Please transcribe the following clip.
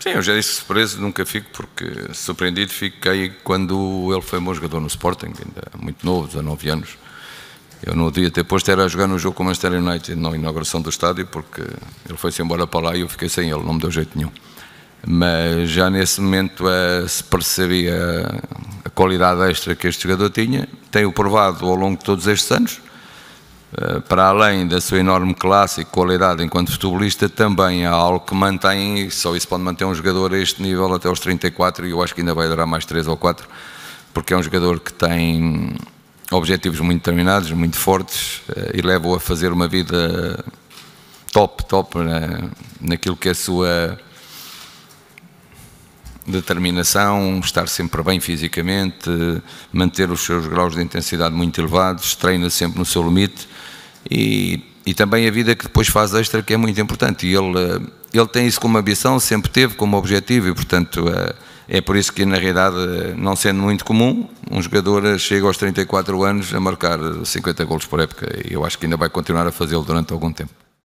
Sim, eu já disse surpreso, nunca fico, porque surpreendido fiquei quando ele foi meu jogador no Sporting, ainda muito novo, 19 anos. Eu no dia ter posto era a jogar no jogo com o Manchester United na inauguração do estádio, porque ele foi-se embora para lá e eu fiquei sem ele, não me deu jeito nenhum. Mas já nesse momento eh, se percebia a qualidade extra que este jogador tinha, tem-o provado ao longo de todos estes anos, para além da sua enorme classe e qualidade enquanto futebolista, também há algo que mantém, só isso pode manter um jogador a este nível até aos 34 e eu acho que ainda vai durar mais 3 ou 4, porque é um jogador que tem objetivos muito determinados, muito fortes eh, e leva-o a fazer uma vida top, top né, naquilo que é a sua determinação, estar sempre bem fisicamente, manter os seus graus de intensidade muito elevados, treina sempre no seu limite. E, e também a vida que depois faz extra que é muito importante. E ele, ele tem isso como ambição, sempre teve como objetivo e portanto é por isso que na realidade não sendo muito comum um jogador chega aos 34 anos a marcar 50 golos por época. E eu acho que ainda vai continuar a fazê-lo durante algum tempo.